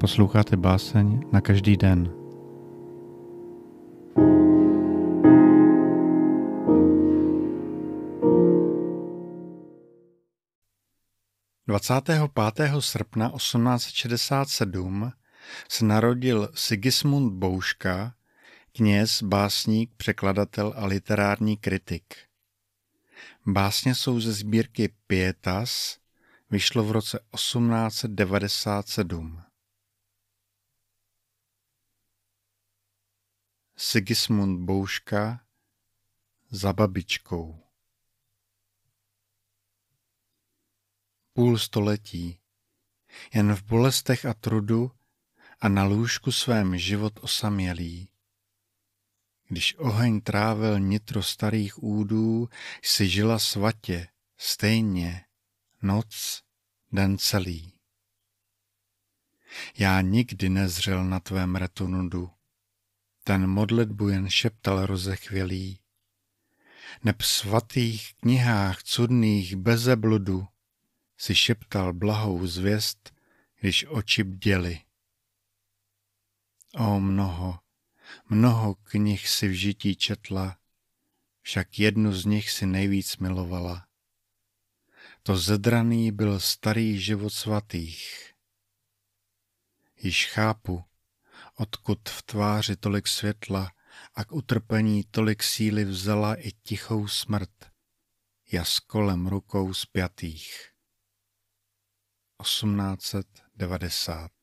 Posloucháte báseň na každý den. Dvacátého pátého srpna 1867 se narodil Sigismund Bouška, kněz, básník, překladatel a literární kritik. Básně jsou ze sbírky Pietas, vyšlo v roce 1897. Sigismund Bouška za babičkou. Půl století. Jen v bolestech a trudu a na lůžku svém život osamělý. Když oheň trávil nitro starých údů, si žila svatě, stejně, noc, den celý. Já nikdy nezřel na tvém retunudu, ten modlitbu jen šeptal rozechvělý. Neb svatých knihách cudných beze bludu si šeptal blahou zvěst, když oči bděli. O mnoho, mnoho knih si v žití četla, však jednu z nich si nejvíc milovala. To zedraný byl starý život svatých. Již chápu, odkud v tváři tolik světla a k utrpení tolik síly vzala i tichou smrt, jas kolem rukou spjatých. 1890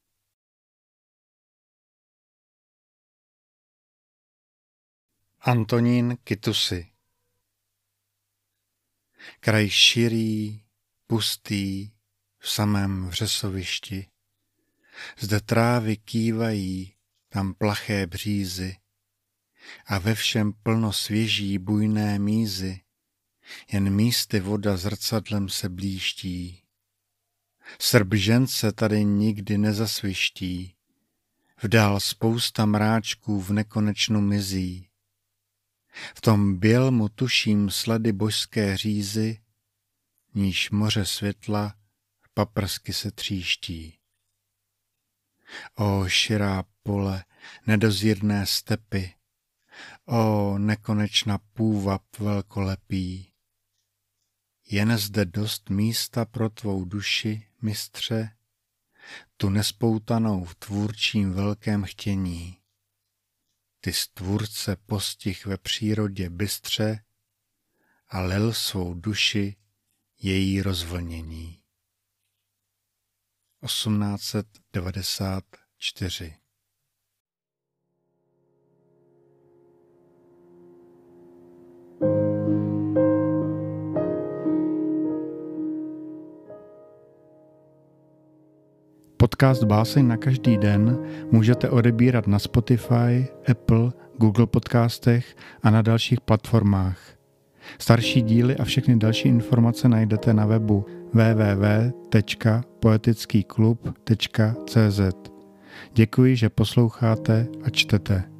Antonín Kitusy Kraj širý, pustý, v samém vřesovišti. Zde trávy kývají, tam plaché břízy a ve všem plno svěží bujné mízy, jen místy voda zrcadlem se blíští. Srb žence tady nikdy nezasviští, vdál spousta mráčků v nekonečnu mizí. V tom bělmu tuším sledy božské řízy, níž moře světla paprsky se tříští. O širá pole, nedozírné stepy, o nekonečna půvab velkolepý. Jen zde dost místa pro tvou duši, mistře, tu nespoutanou v tvůrčím velkém chtění. Ty stvůrce postih ve přírodě bystře a lel svou duši její rozvlnění. 1894 Podcast Báseň na každý den můžete odebírat na Spotify, Apple, Google podcastech a na dalších platformách. Starší díly a všechny další informace najdete na webu www.poetickyklub.cz. Děkuji, že posloucháte a čtete.